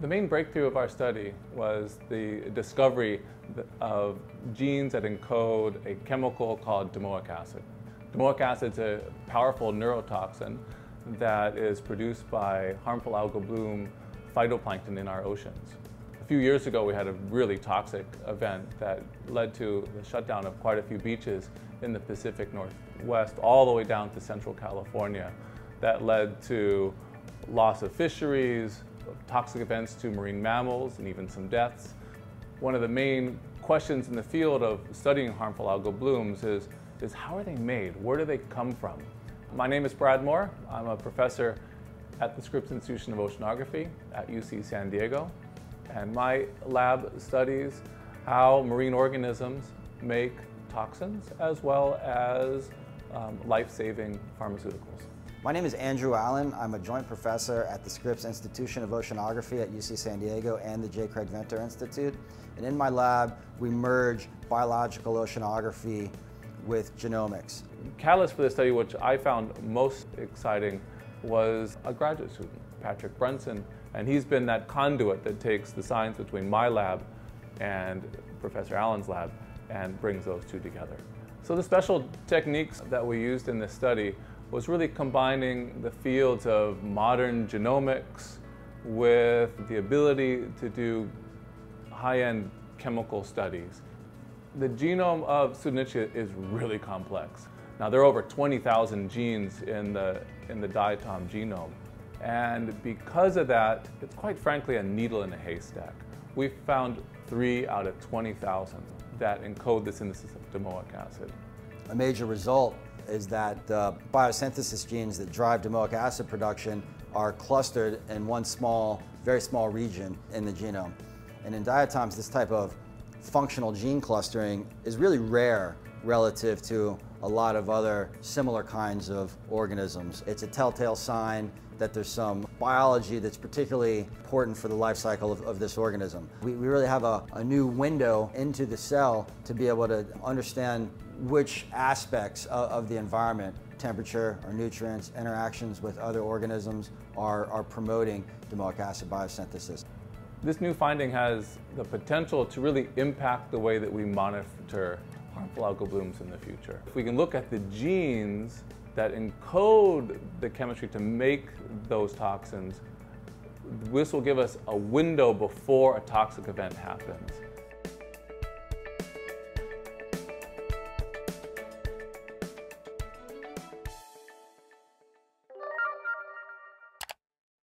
The main breakthrough of our study was the discovery of genes that encode a chemical called domoic acid. Domoic acid is a powerful neurotoxin that is produced by harmful algal bloom phytoplankton in our oceans. A few years ago we had a really toxic event that led to the shutdown of quite a few beaches in the Pacific Northwest all the way down to Central California. That led to loss of fisheries, toxic events to marine mammals, and even some deaths. One of the main questions in the field of studying harmful algal blooms is, is how are they made? Where do they come from? My name is Brad Moore. I'm a professor at the Scripps Institution of Oceanography at UC San Diego. And my lab studies how marine organisms make toxins as well as um, life-saving pharmaceuticals. My name is Andrew Allen. I'm a joint professor at the Scripps Institution of Oceanography at UC San Diego and the J. Craig Venter Institute. And in my lab, we merge biological oceanography with genomics. Catalyst for this study, which I found most exciting, was a graduate student, Patrick Brunson, and he's been that conduit that takes the science between my lab and Professor Allen's lab and brings those two together. So the special techniques that we used in this study was really combining the fields of modern genomics with the ability to do high-end chemical studies. The genome of Pseudo-nitzschia is really complex. Now there are over 20,000 genes in the, in the diatom genome. And because of that, it's quite frankly a needle in a haystack. We've found three out of 20,000 that encode the synthesis of domoic acid. A major result is that the biosynthesis genes that drive domoic acid production are clustered in one small, very small region in the genome. And in diatoms, this type of functional gene clustering is really rare relative to a lot of other similar kinds of organisms. It's a telltale sign that there's some biology that's particularly important for the life cycle of, of this organism. We, we really have a, a new window into the cell to be able to understand which aspects of, of the environment, temperature or nutrients, interactions with other organisms are, are promoting domoic acid biosynthesis. This new finding has the potential to really impact the way that we monitor harmful algal blooms in the future. If we can look at the genes that encode the chemistry to make those toxins, this will give us a window before a toxic event happens.